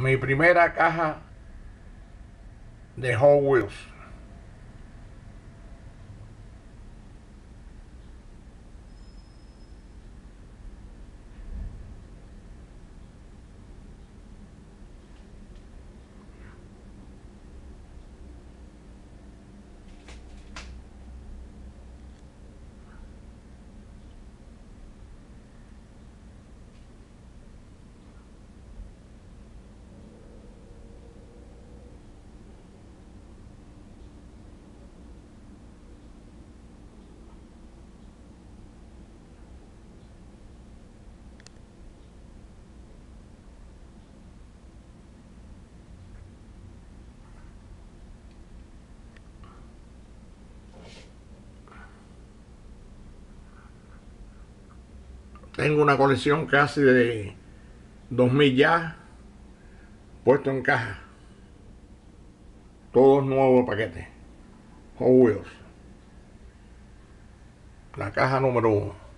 mi primera caja de Hot Wheels. Tengo una colección casi de 2000 ya puesto en caja. Todos nuevos paquetes. Hot Wheels. La caja número uno.